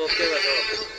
โซเฟี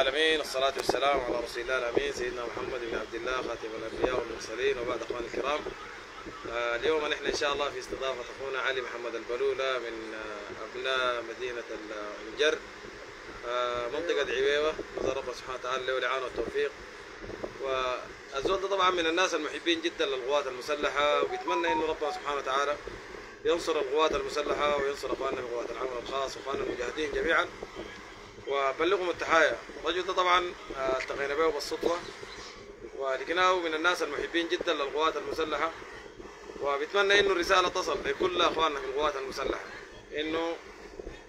الصلاة والسلام على رسول الله الأمين سيدنا محمد بن عبد الله خاتم الأنبياء والمرسلين وبعد أخواني الكرام. آه، اليوم نحن إن شاء الله في استضافة أخونا علي محمد البلولة من آه، أبناء مدينة المجر آه، منطقة عويوة نسأل ربنا سبحانه وتعالى له الإعانة والتوفيق. والزول ده طبعا من الناس المحبين جدا للقوات المسلحة وبيتمنى إنه ربنا سبحانه وتعالى ينصر القوات المسلحة وينصر أخواننا في قوات العمل الخاص وأخواننا المجاهدين جميعا. وبلغهم التحايا. الرجل ده طبعا آه، التقينا به بالصدفة ولقيناه من الناس المحبين جدا للقوات المسلحة. وبتمنى إنه الرسالة تصل لكل أخواننا في القوات المسلحة. إنه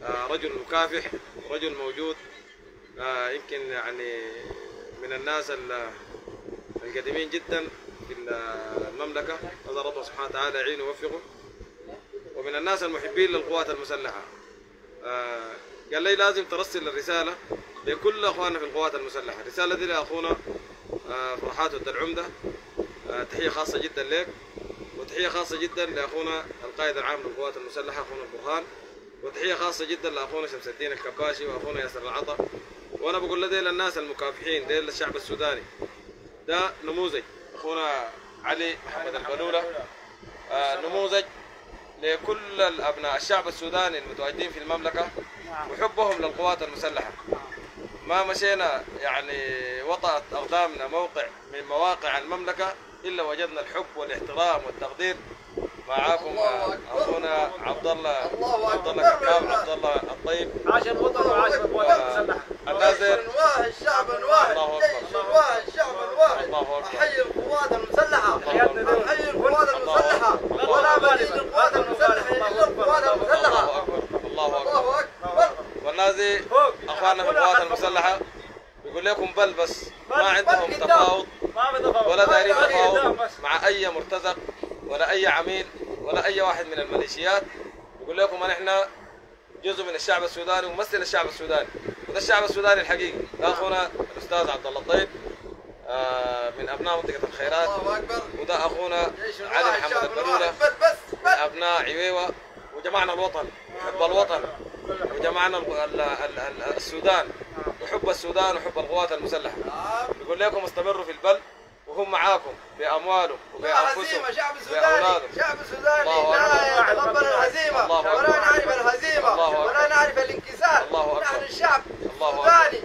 آه، رجل مكافح رجل موجود. آه، يمكن يعني من الناس ال- القديمين جدا في المملكة. نسأل ربنا سبحانه وتعالى يعينه ويوفقه. ومن الناس المحبين للقوات المسلحة. قال لي لازم ترسل الرسالة لكل أخواننا في القوات المسلحة. الرسالة دي لأخونا آه، فرحات ود العمدة. آه، تحية خاصة جدا لك وتحية خاصة جدا لأخونا القائد العام للقوات المسلحة أخونا البرهان. وتحية خاصة جدا لأخونا شمس الدين الكباشي وأخونا ياسر العطا. وأنا بقول لدي للناس المكافحين دي للشعب السوداني. ده نموذج أخونا علي محمد البلولة. آه، نموذج لكل الأبناء الشعب السوداني المتواجدين في المملكة. وحبهم للقوات المسلحة. ما مشينا يعني وطأت أقدامنا موقع من مواقع المملكة إلا وجدنا الحب والاحترام والتقدير. معاكم آه، أخونا عبد الله عبد الله كعكاو عبد الله الطيب. عاش الوطن وعاش القوات المسلحة. الناظر واحد الشعب الواحد الله أكبر. جيش الواحد الشعب الواحد الله أكبر. أحيي القوات المسلحة حياتنا دي. احيي القوات المسلحه الله ولا أكبر. مزيد القوات المسلحه الا القوات الله المسلحه اكبر الله اكبر الله اكبر والنازي فوق. إخواننا في القوات المسلحة بيقول لكم بل بس ما عندهم تفاوض ولا دايرين تفاوض. مع أي مرتزق ولا أي عميل ولا أي واحد من الميليشيات. يقول لكم أن إحنا جزء من الشعب السوداني وممثل الشعب السوداني. وده الشعب السوداني الحقيقي. ده أخونا الأستاذ عبد الله الطيب آه، من أبناء منطقة الخيرات. وده أخونا علي محمد البلوله من أبناء عويوة وجمعنا الوطن. حب الوطن. وجمعنا ال- ال- ال- ال- السودان وحب السودان وحب القوات المسلحة يقول لكم استمروا في البل وهم معاكم بأموالهم وبأنفسهم شعب سوداني شعب سوداني لا. يتقبل الهزيمة. ولا نعرف الهزيمة. ولا نعرف الانكسار. نحن الشعب الله أكبر. سوداني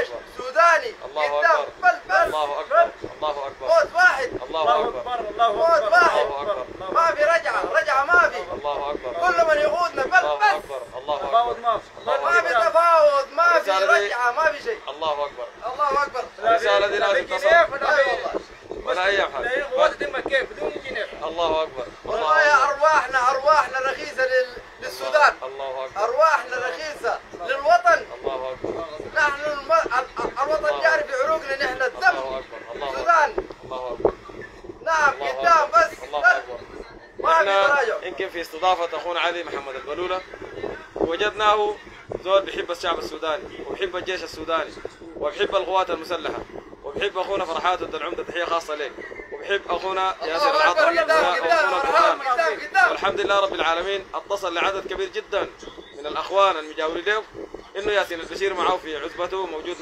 جيش. سوداني الله أكبر بل بس الله اكبر الله اكبر موت واحد الله الله اكبر أكبر الله موت أكبر واحد. الله أكبر. ما في رجعه رجعه ما في الله اكبر كل من يقودنا بل الله بس اكبر الله تفاوض اكبر ما في الله ما في أكبر. تفاوض ما في الرسالة دي- رجعه ما في شيء الله اكبر الله اكبر الرسالة دي لازم تصل اي والله ولا اي لا حاجة قوات تتم كيف بدون جنيه الله أكبر. الله والله يا أرواحنا أرواحنا رخيصة لل... للسودان. الله أكبر. أرواحنا رخيصة للوطن. الله أكبر. نحن الم... ال- ال- الوطن جاري في عروقنا نحن الله الدم. أكبر. الله أكبر. السودان الله أكبر. نعم الله قدام. بس. الله أكبر. ما في تراجع يمكن في استضافة أخونا علي محمد البلولة. وجدناه زول بيحب الشعب السوداني وبيحب الجيش السوداني وبيحب القوات المسلحة وبيحب أخونا فرحات ود العمدة تحية خاصة لك وبيحب أخونا ياسر قدام والحمد لله رب العالمين اتصل لعدد كبير جدا من الأخوان المجاورين له. إنه ياسين البشير معه في عزبته موجود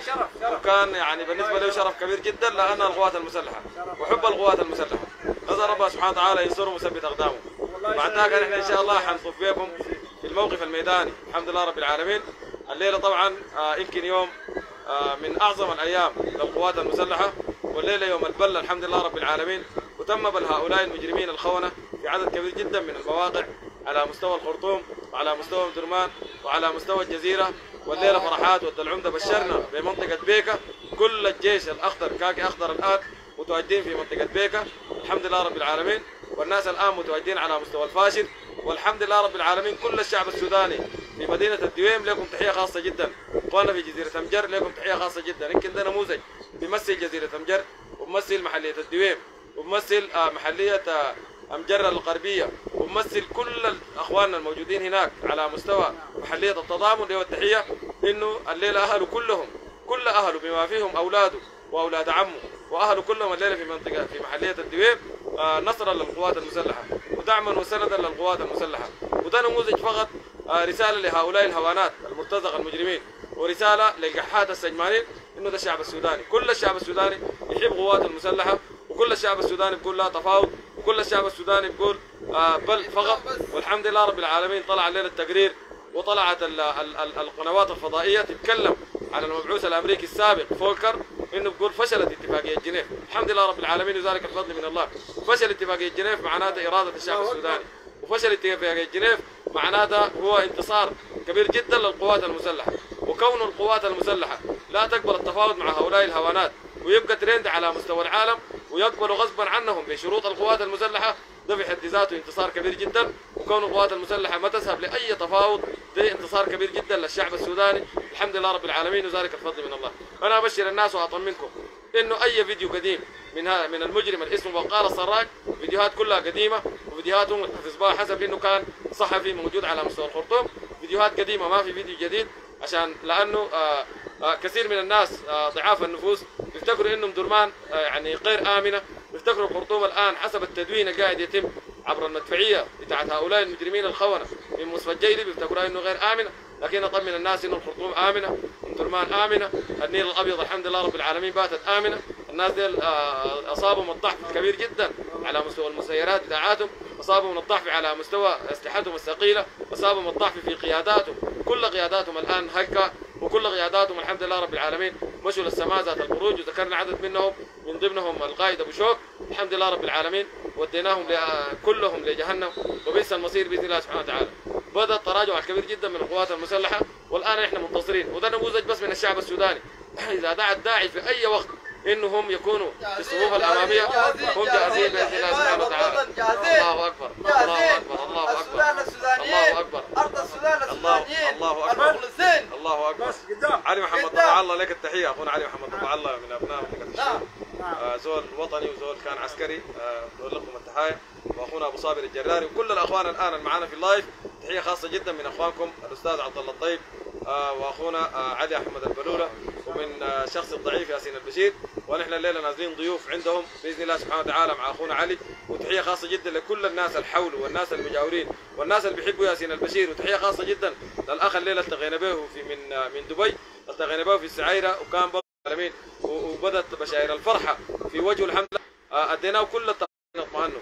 شرف وكان يعني بالنسبة له شرف كبير جدا لأن القوات المسلحة وحب القوات المسلحة. نسأل ربنا سبحانه وتعالى ينصره ويثبت أقدامه. بعد ذاك نحن إن شاء الله حنصف بكم في الموقف الميداني. الحمد لله رب العالمين. الليلة طبعا آه، يمكن يوم آه، من أعظم الأيام للقوات المسلحة. والليلة يوم البله الحمد لله رب العالمين. وتم بل هؤلاء المجرمين الخونة في عدد كبير جدا من المواقع على مستوى الخرطوم وعلى مستوى درمان وعلى مستوى الجزيرة. والليلة فرحات ود العمدة بشرنا بمنطقه بيكا. كل الجيش الأخضر كاكي أخضر الآن متواجدين في منطقة بيكا. الحمد لله رب العالمين. والناس الآن متواجدين على مستوى الفاشل. والحمد لله رب العالمين كل الشعب السوداني في مدينة الدويم لكم تحية خاصة جدا. إخواننا في جزيرة أمجر لكم تحية خاصة جدا. يمكن ده نموذج بيمثل جزيرة أمجر وبيمثل محلية الدويم وبيمثل آه، محلية آه، امجر الغربية وبيمثل كل اخواننا الموجودين هناك على مستوى محلية التضامن له التحيه إنه الليلة اهله كلهم كل اهله بما فيهم أولاده وأولاد عمه واهله كلهم الليلة في منطقة في محلية الدويب آه، نصرا للقوات المسلحة ودعما وسندا للقوات المسلحة وده نموذج فقط رسالة لهؤلاء الهوانات المرتزقة المجرمين ورسالة للقحات السجمانين إنه ده الشعب السوداني. كل الشعب السوداني يحب قوات المسلحة وكل الشعب السوداني بيقول لا تفاوض وكل الشعب السوداني بيقول آه بل فقط. والحمد لله رب العالمين طلع الليلة التقرير وطلعت ال ال ال القنوات الفضائية تتكلم عن المبعوث الأمريكي السابق فولكر إنه بيقول فشلت اتفاقية جنيف. الحمد لله رب العالمين وذلك الفضل من الله. فشل اتفاقية جنيف معناتها إرادة الشعب السوداني. وفشل اتفاقية جنيف معناتها هو انتصار كبير جدا للقوات المسلحة. وكون القوات المسلحة لا تقبل التفاوض مع هؤلاء الهوانات ويبقى ترند على مستوى العالم ويقبلوا غصبا عنهم بشروط القوات المسلحة. ده في حد ذاته انتصار كبير جدا وكون القوات المسلحة ما تذهب لأي تفاوض ده انتصار كبير جدا للشعب السوداني. الحمد لله رب العالمين وذلك الفضل من الله. أنا أبشر الناس واطمنكم إنه أي فيديو قديم من من المجرم اللي اسمه بقال السراج فيديوهات كلها قديمة وفيديوهاتهم حفظوها حسب إنه كان صحفي موجود على مستوى الخرطوم. فيديوهات قديمة ما في فيديو جديد عشان لأنه آه كثير من الناس آه ضعاف النفوس بيفتكروا انه درمان آه يعني غير آمنة بيفتكروا الخرطوم الآن حسب التدوين القاعد يتم عبر المدفعية بتاعت هؤلاء المجرمين الخونة. من مصفى الجيلي بيفتكروها إنه غير آمنة لكن أطمن الناس إنه الخرطوم آمنة درمان آمنة النيل الأبيض الحمد لله رب العالمين باتت آمنة. الناس دي اصابهم الضعف الكبير جدا على مستوى المسيرات بتاعاتهم اصابهم الضعف على مستوى أسلحتهم الثقيلة اصابهم الضعف في قياداتهم. كل قياداتهم الآن هكا وكل قياداتهم الحمد لله رب العالمين. مشوا للسماء ذات الخروج وذكرنا عدد منهم من ضمنهم القائد أبو شوك. الحمد لله رب العالمين. وديناهم كلهم لجهنم وبئس المصير بإذن الله سبحانه وتعالى. بدا التراجع الكبير جدا من القوات المسلحة والآن إحنا منتصرين وده نموذج بس من الشعب السوداني. إذا دعا الداعي في أي وقت انه هم يكونوا في الصفوف الأمامية هم جاهزين بإذن الله سبحانه وتعالى. الله أكبر الله أكبر الله أكبر السودان السودانيين الله أكبر. ارض السودان السودانيين الله. المخلصين الله أكبر. علي محمد. طبع الله لك التحية. أخونا علي محمد طبع الله من ابناء منطقه الشروق آه، زول وطني وزول كان عسكري. آه، نقول لكم التحايا وأخونا أبو صابر الجراري. وكل الأخوان الآن معانا في اللايف تحية خاصة جدا من أخوانكم الأستاذ عبد الله الطيب. آه، وأخونا آه، علي أحمد البلولة. ومن آه، الشخص الضعيف ياسين البشير. ونحن الليلة نازلين ضيوف عندهم بإذن الله سبحانه وتعالى مع أخونا علي. وتحية خاصة جدا لكل الناس الحول والناس المجاورين والناس اللي بيحبوا ياسين البشير. وتحية خاصة جدا للأخ الليلة التقينا به في من آه، من دبي. التقينا به في السعيرة. وكان العالمين وبدت بشائر الفرحة في وجهه الحمد لله. آه، أديناه كل التقييم اطمئنوا.